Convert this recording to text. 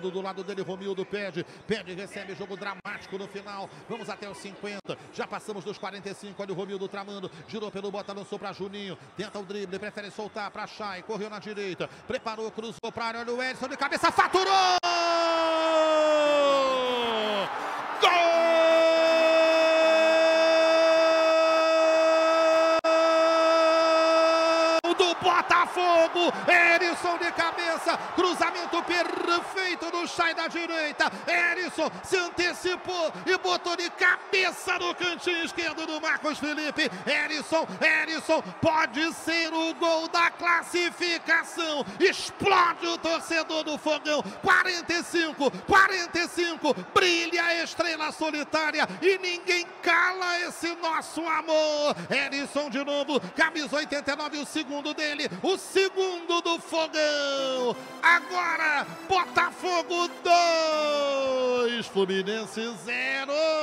do lado dele, Romildo pede, pede, recebe, jogo dramático no final. Vamos até os 50, já passamos dos 45. Olha o Romildo tramando, girou pelo bota, lançou para Juninho, tenta o drible, prefere soltar para Chay, correu na direita, preparou, cruzou para área, olha o Edson de cabeça, faturou! Botafogo. Erisson de cabeça. Cruzamento perfeito do Chay da direita. Erisson se antecipou e botou de cabeça no cantinho esquerdo do Marcos Felipe. Erisson, Erisson pode ser o gol da classificação. Explode o torcedor do Fogão. 45, 45. Brilha a estrela solitária e ninguém cala esse nosso amor. Erisson de novo, camisa 89, o segundo dele, o segundo do Fogão. Agora, Botafogo 2, Fluminense 0.